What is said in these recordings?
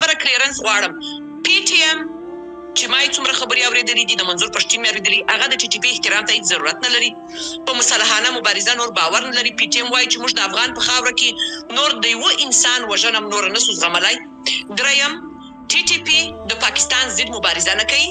پر کلیرنس غواړم پی ټی ایم چې ما یې څومره خبرې اورېدلې دي د منظور پښتین مې اورېدلي هغه د ټي ټي پي احترام ته هیڅ ضرورت نه لري په مسلحانه مبارزه نور باور نه لري پی ټي ایم وایي چې موږ د افغان په خاوره کې نور د یوه انسان وژنه هم نوره نه سو زغملای دریم ټي ټي پي د پاکستان ضد مبارزه نه کوي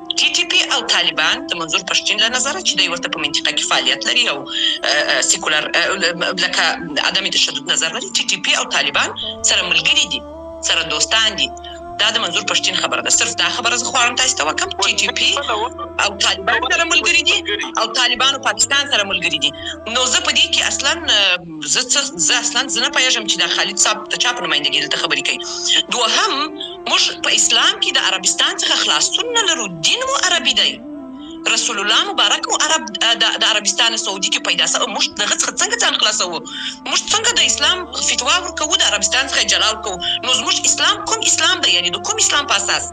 ټي ټي پي او طالبان د منظور پښتين له نظره چې دی ورته په منطقه کې فعاليت لري او سيکولر لکه عدم تشدد نظر لري ټي ټي پي او طالبان سره ملګري دي سره دوستان دي دا د منظور پښتين خبره ده صرف دا خبره زه خواړم تاسو ته وکم ټي ټي پي او طالبان سره ملګري دي او طالبان او پاکستان سره ملګري دي نو زه په دې کې اصلا زه زه اصلا زه نه پېژم چې دا خالد صاحب د چا په نمائندګي دلته خبرې کوي دوهم موږ په اسلام کی د عربستان څخه خلاصون نه لرو دین مو عربی دی رسول الله مبارک مو عرب د عربستان سعودی کی پیدا سوی موږ دغه څخه څنګه ځان خلاصوو موږ څنګه د اسلام فتوا ورکوو د عربستان څخه جلا ورکوو نو زموږ اسلام کوم اسلام دی یعنی د کوم اسلام په اساس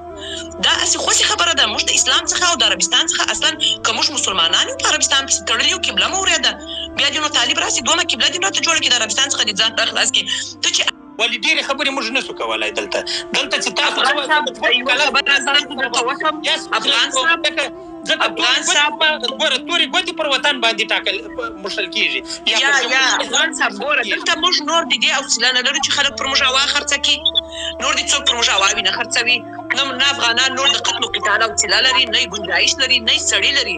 دا اسی خوسی خبره ده موږ د اسلام څخه او د عربستان څخه اصلا که موږ مسلمانان یو په عربستان پسی تړلی یو قبله مو وریده بیا دی نو طالب راسی دومه قبله دی نو ته جوړه کی د عربستان څخه دی ځان خلاص کی ته چی ولی ډیری خبری موږ نشو کولای دلته دلته چې تاسو افغان صاحب په یو خبر نظر ته درته وکم افغان صاحب ځکه افغان صاحب ګوره توري ګوتې پر وطن باندې ټاکل مشل کیږي یا یا افغان صاحب ګوره دلته موږ نور د دې حوصله نه لرو چې خلک پر موږ هوا خرڅه کی نور دي څوک پر موږ هوا وینه خرڅوي نه نه افغانان نور د قتل او قتال او چلا لري نه ګنجایش لري نه سړی لري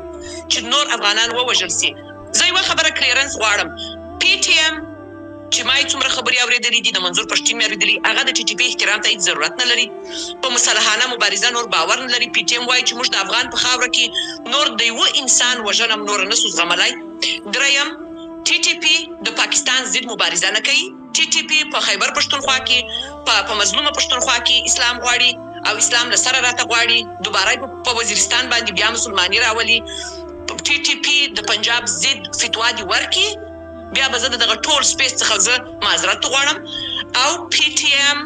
چې نور افغانان ووجل سي زه یو خبره کلیرنس غواړم پی ټی ایم چې ما یې څومره خبرې اورېدلې دي د منظور پښتین مې اورېدلي هغه د ټي ټي پي احترام ته هیڅ ضرورت نه لري په مسلحانه مبارزه نور باور نه لري پي ټي ایم وایي چې موږ د افغان په خاوره کې نور د یوه انسان وژنه هم نوره نسو زغملای دریم ټي ټي پي د پاکستان ضد مبارزه نه کوي ټي ټي پي په خیبر پښتونخوا کې په په مظلومه پښتونخوا کې اسلام غواړي او اسلام له سره راته غواړي دوباره په وزیرستان باندې بیا مسلماني راولي ټي ټي پي د پنجاب ضد فتوا دي ورکي بیا به زه د دغه ټول سپیس څخه زه معذرت غواړم او پی ټی ایم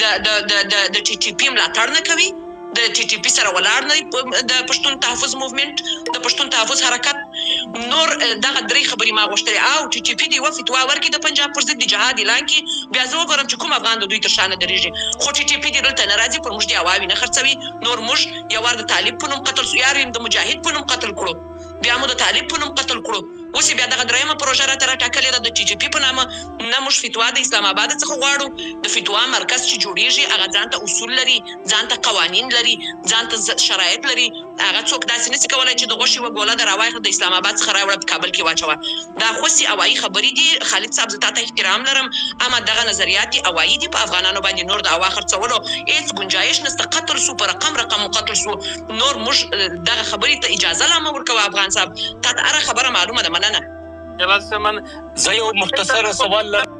د د د د د ټي ټي پي ملاتړ نه کوي د ټي ټي پي سره ولاړ نه د پښتون تحفظ موومېنټ د پښتون تحفظ حرکت نور دغه درې خبرې ما غوښتلې او ټي ټي پي دی و فتوا ورکړي د پنجاب پر ضد د جهاد اعلان کړي بیا زه وګورم چې کوم افغان د دوی تر شا نه درېږي خو ټي ټي پي دی دلته نه راځي پر موږ دی اواوي نه خرڅوي نور موږ یو وار د طالب په نوم قتل یار د مجاهد په نوم قتل کړو بیا مو د طالب په نوم قتل کړو اوس یې بیا دغه درېیمه پروژه راته راټاکلې ده د ټي جي پي په نامه نه موږ فتوا د اسلام آباد څخه غواړو د فتوا مرکز چې جوړیږي هغه ځان ته اصول لري ځان ته قوانین لري ځان ته شرایط لري هغه څوک داسې نسي کولای چې د غوښې یوه ګوله د راواخله د اسلام آباد څخه راوړه په کابل کې واچوه دا خوسي اوایي خبرې دي خالد صاحب زه تاته احترام لرم اما دغه نظریات دي اوایي دي په افغانانو باندې نور د هوا خرڅولو هیڅ ګنجایش نسته قتل سو په رقم رقم مو قتل سو نور موږ دغه خبری ته اجازه لا مه ورکوه افغان صاحب تاته هره خبره معلومه ده مننه. جلال سمن زه یو مختصر سوال لرم.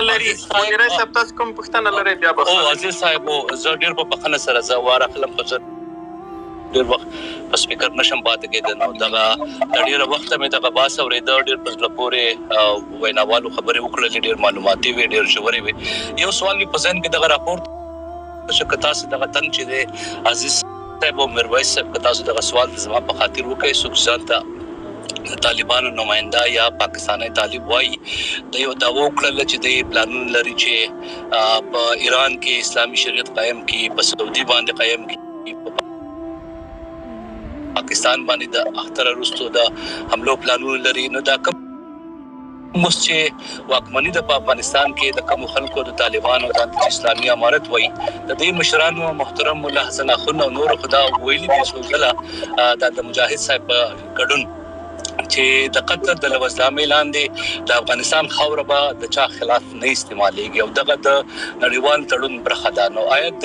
لري مديري صاحب تاسو کوم پوښتنه لري بیا به او عزیز صاحب زه ډیر په بخنه سره زه وار اخلم خو زه ډیر وخت په سپیکر نشم پاتې کېدل نو دغه د ډیره وخت مې دغه باس اورېده ډیر په زړه پورې ویناوالو خبرې وکړلې ډیر معلوماتي وي ډیر ژورې وي یو سوال مې په ذهن کې دغه راپور شه که تاسو دغه تنګ چي دی عزیز صاحب او میرویس صاحب که تاسو دغه سوال د زما په خاطر وکړی څوک چي ځان ته د طالبانو نماینده یا پاکستانی طالب وایی دی یو دعوه وکړله چي دی پلانونه لری چي په ایران کي اسلامی شریعت قایم کړي په سعودی باندی قایم کړي په پاکستان باندی د اختر وروسته د حملو پلانونه لری نو دا کوم اوس چې واکمني ده په افغانستان کې د کومو خلکو د طالبانو ده چې اسلامي امارت وایي د دې مشرانو محترم ملا حسن اخون او نور خدا ویلي دي څو ځله دا د مجاهد صاحب په ګډون چې د قطر د لوزنامې لاندې د افغانستان خاور به د چا خلاف نه استعمالېږي او دغه د نړیوال تړون برخه ده نو آیا د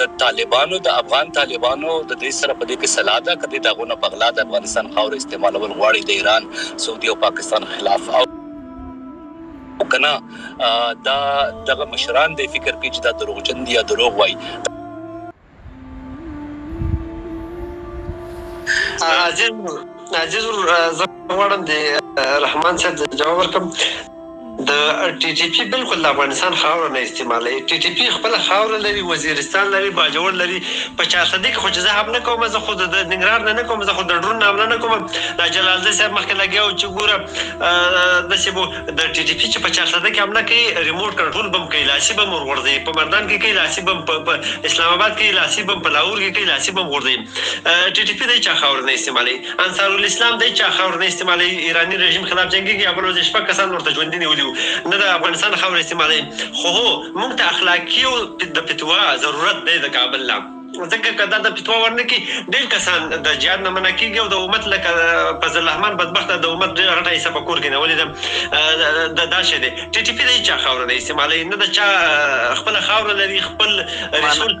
د طالبانو د افغان طالبانو د دریځ سره په دې کې سلا ده که دوی د هغو نه په غلا د افغانستان خاوره استعمالول غواړي د ایران، سعودي او پاکستان خلاف او که نه دا دغه مشران دی فکر کوي چې دا دروغجن دي یا دروغ وايي. عزیز ورور زه غواړم د رحمان صاحب ته جواب ورکړم. د ټي ټي پي بلکل د افغانستان خاوره نه استعمالوي ټي ټي پي خپله خاوره لري وزيرستان لري باجوړ لري په چار صديق خو چې زه حمله کوم زه خو د ننګرهار نه نه کوم زه خو د ډرون نه حمله نه کوم دا جلال زي صاحب مخکې لګيا و چې ګوره د سيبو د ټي ټي پي چې په چار صديق حمله کوي ريموټ کنټرول بم کوي لاسي بم ور غورځي په مردان کې کوي لاسي بم په اسلام آباد کې لاسي بم په لاهور کې کوي لاسي بم غورځي ټي ټي پي د چا خاوره نه استعمالوي انصارالاسلام د هیچا خاوره نه استعمالوی ایرانی رژیم خلاف جنګیږی یا بل ورځ یی شپږ کسان ورته ژوندی نیولی وو نه د افغانستان خاوره استعمالوی خو هو مونږ ته اخلاقی او د فتوا ضرورت دی د کابل نه ځکه که دا د فتوا ورنه کړی ډیر کسان د جهاد نه منع کیږی او د امت لکه فضل الرحمن بدبخته د امت ډیره غټه حصه په کور کی نیولی ده د دا شی دی ټی ټی پی د هیچا خاوره نه استعمالوی نه د چا خپله خاوره لری خپل ریسورس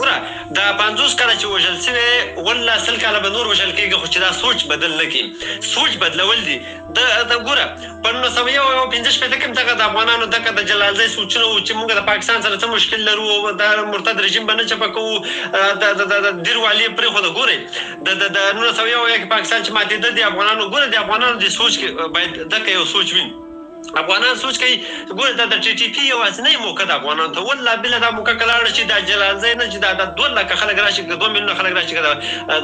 وره دا پنځوس کاله چې وژل شوی والله سل کاله به نور وژل کېږي خو چې دا سوچ بدل نه کړي سوچ بدلول دي د د ګوره په نولس سوه یو او پنځه شپېته کې هم دغه د افغانانو دغه د جلالزۍ سوچونه وو چې موږ د پاکستان سره څه مشکل لرو او دا مرتد رژیم به نه چپه کوو د د د دیر والي یې پرېښوده ګورئ د د د نولس سوه یو اویا کې پاکستان چې ماتېده د افغانانو ګوره د افغانانو د سوچ کې باید دغه یو سوچ وي افغانان سوچ کوي ګوره دا د ټي ټي پي یوازینۍ موقع ده افغانان ته والله بل دا موقع کله اړ شي دا جلال زین چې دا د 2 لک خلک راشي د 2 میلیون خلک راشي دا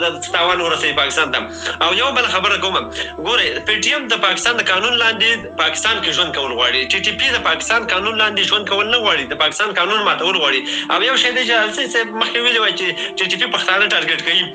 د تاوان ورسې پاکستان ته او یو بل خبره کوم ګوره پی ټی ایم د پاکستان د قانون لاندې پاکستان کې ژوند کول غواړي ټي ټي پي د پاکستان قانون لاندې ژوند کول نه غواړي د پاکستان قانون ماتول غواړي او یو شی د جلال زین صاحب مخکې ویلي و چې ټي ټي پي پښتانه ټارګټ کوي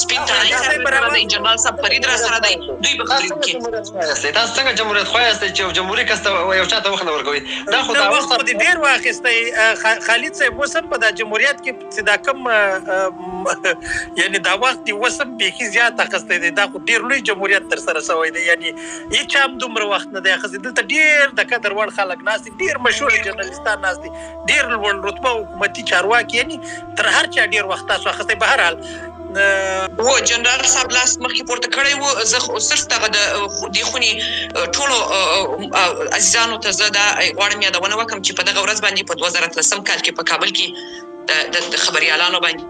سپین تڼی صاحب پر سره دی جنرال صاحب فرید را سره دی دوی به خبرې وکړي تاسو څنګه جمهوریت خواه یاست چې یو جمهوري کس ته یو چا ته وخت نه ورکوي دا خو دا وخت خو دې ډېر واخیستی خالد صاحب اوس هم په دا جمهوریت کې چې دا کوم یعنی دا وخت دې اوس هم بیخي زیات اخیستی دی دا خو ډېر لوی جمهوریت ترسره شوی دی یعنی هیچا هم دومره وخت نه دی اخیستی دلته ډېر د قدر وړ خلک ناست دي. ډیر مشهور جرنالیستان ناست دي ډیر لوړ رتبه حکومتي چارواکي یعنی تر هر چا ډیر وخت تاسو اخیستی به هر حال و جنرال صاحب لاس مخکې پورته کړی وو زه صرف دغه د دې خونې ټولو عزیزانو ته زه دا غواړم یادونه وکم چې په دغه ورځ باندې په 2013 کال کې په کابل کې د خبريالانو باندې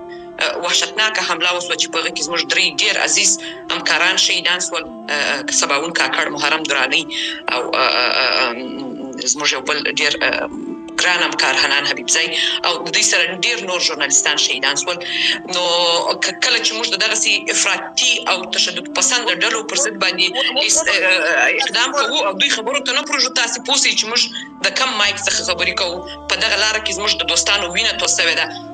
وحشتناک حمله وسو چې په هغه کې زموږ درې ډیر عزیز همکاران شهیدان سول سباوون کاکړ محرم دراني او زموږ یو بل ډیر ګران همکار حنان حبیبزی او د دوی سره ډیر نور ژورنالیستان شهیدان شول نو کله چې موږ دغه سي افراطي او تشدد پسند ډلو پر ضد باندې اقدام کوو او دوی خبرو ته نه پروژو تاسو پوسي چې موږ د کم مایک څخه خبرې کوو په دغه لار کې زموږ د دوستانو وینه توسوي ده